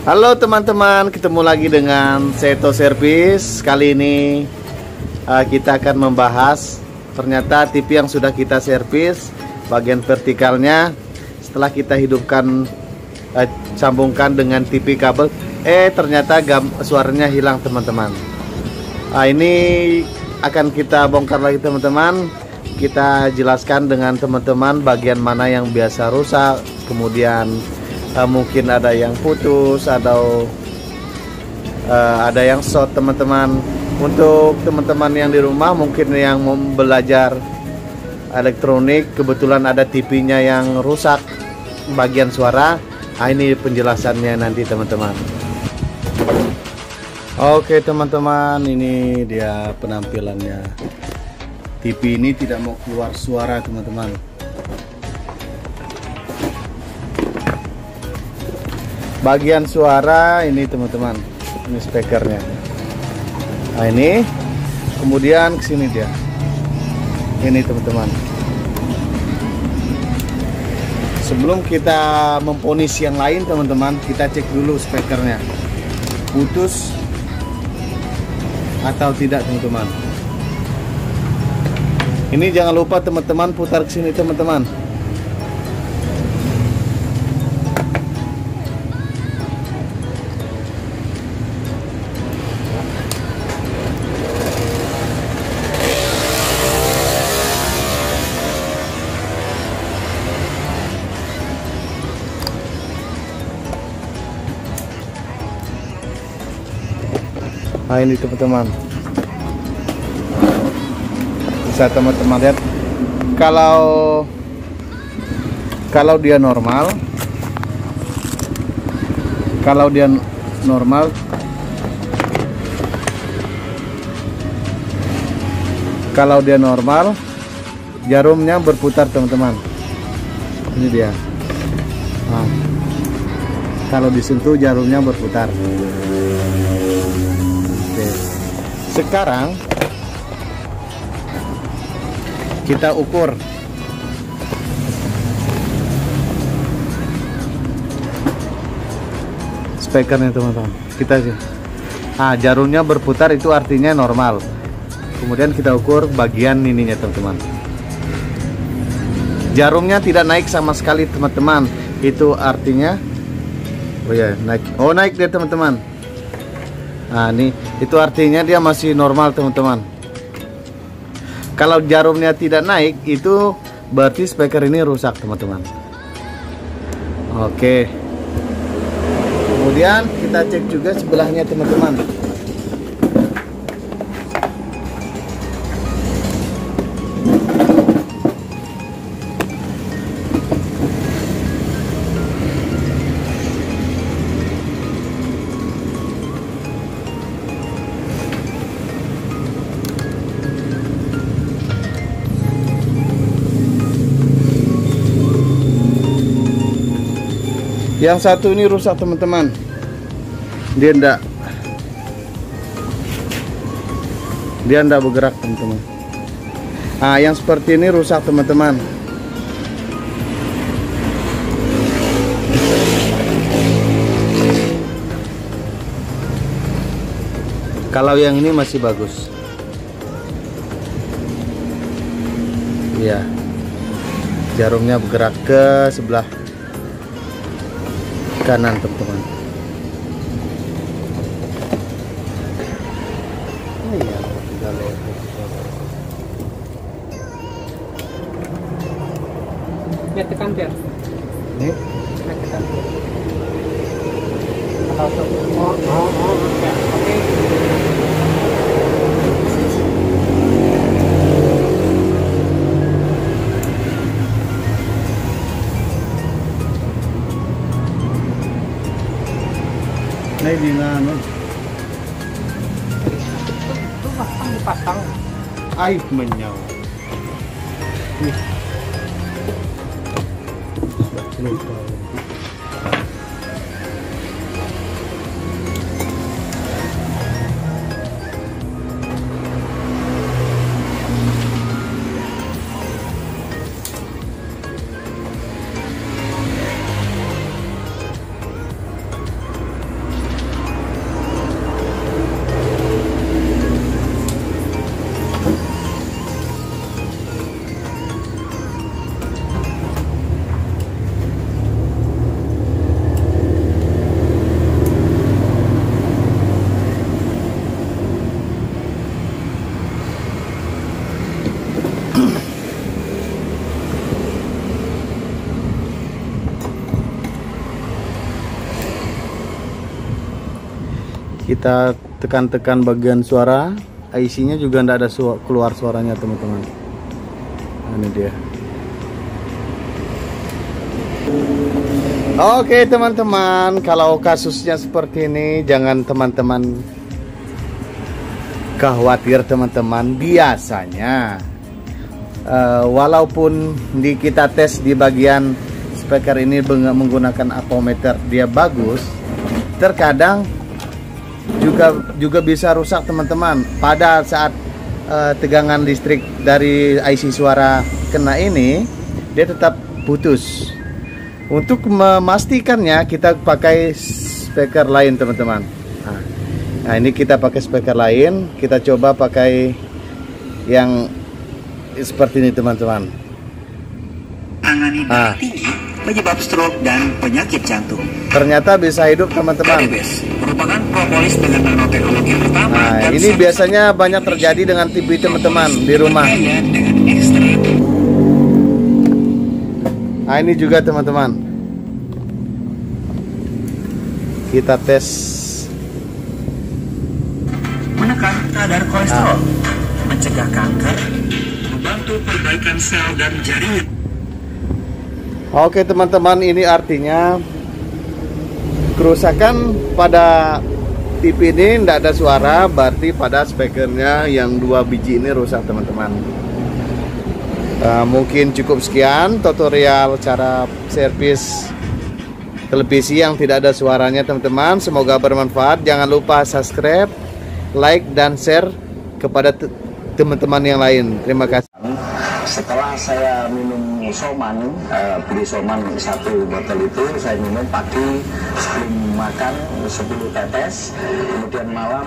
Halo teman-teman, ketemu lagi dengan Seto Service. Kali ini uh, kita akan membahas ternyata TV yang sudah kita servis bagian vertikalnya setelah kita hidupkan uh, sambungkan dengan TV kabel, eh ternyata gam suaranya hilang teman-teman. Nah, ini akan kita bongkar lagi teman-teman. Kita jelaskan dengan teman-teman bagian mana yang biasa rusak, kemudian uh, mungkin ada yang putus atau uh, ada yang short teman-teman. Untuk teman-teman yang di rumah mungkin yang mau belajar elektronik kebetulan ada TV-nya yang rusak bagian suara. Nah, ini penjelasannya nanti teman-teman. Oke teman-teman ini dia penampilannya. TV ini tidak mau keluar suara teman-teman bagian suara ini teman-teman. Ini speakernya. Nah ini. Kemudian ke sini dia. Ini teman-teman. Sebelum kita memponis yang lain teman-teman kita cek dulu speakernya. Putus atau tidak teman-teman. Ini jangan lupa teman-teman putar ke sini teman-teman nah ini teman-teman bisa teman-teman lihat kalau kalau dia normal kalau dia normal kalau dia normal jarumnya berputar teman-teman. Ini dia. Nah, kalau disentuh jarumnya berputar sekarang kita ukur. Spekernya teman-teman. Kita aja. Ah jarumnya berputar itu artinya normal. Kemudian kita ukur bagian ininya teman-teman. Jarumnya tidak naik sama sekali teman-teman. Itu artinya oh ya naik. Oh naik deh teman-teman Nah ini itu artinya dia masih normal teman-teman. Kalau jarumnya tidak naik itu berarti speaker ini rusak teman-teman. Oke. Kemudian kita cek juga sebelahnya teman-teman yang satu ini rusak teman-teman. Dia ndak dia ndak bergerak teman-teman. Nah yang seperti ini rusak teman-teman. Kalau yang ini masih bagus. Ya jarumnya bergerak ke sebelah kanan teman-teman oh iya Ya ini. Atau oh oh oh oke. Maybe na ano. Ito ba ang patang? Ay, manyaw. Sino pa? Kita tekan-tekan bagian suara. IC-nya juga tidak ada su keluar suaranya teman-teman. Nah, ini dia. Oke teman-teman kalau kasusnya seperti ini jangan teman-teman khawatir teman-teman. Biasanya uh, walaupun di kita tes di bagian speaker ini menggunakan apometer dia bagus terkadang juga juga bisa rusak teman-teman. Pada saat uh, tegangan listrik dari IC suara kena ini dia tetap putus. Untuk memastikannya kita pakai speaker lain teman-teman. Nah, ini kita pakai speaker lain. Kita coba pakai Yang Seperti ini teman-teman. Tangani ah. tinggi Penyebab stroke dan penyakit jantung Ternyata bisa hidup teman-teman. Merupakan propolis dengan nanoteknologi pertama Nah ini biasanya banyak terjadi dengan TV teman-teman Di rumah. Nah ini juga teman-teman. Kita tes. Menekan kadar kolesterol, mencegah kanker, membantu perbaikan sel dan jaringan. Oke teman-teman, ini artinya kerusakan pada TV ini tidak ada suara, berarti pada speakernya yang dua biji ini rusak teman-teman. Uh, mungkin cukup sekian tutorial cara servis televisi yang tidak ada suaranya teman-teman. Semoga bermanfaat. Jangan lupa subscribe like dan share kepada teman-teman yang lain. Terima kasih. Setelah saya minum soman, uh, beli soman satu botol itu, saya minum pagi sebelum makan 10 tetes, kemudian malam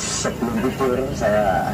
sebelum tidur saya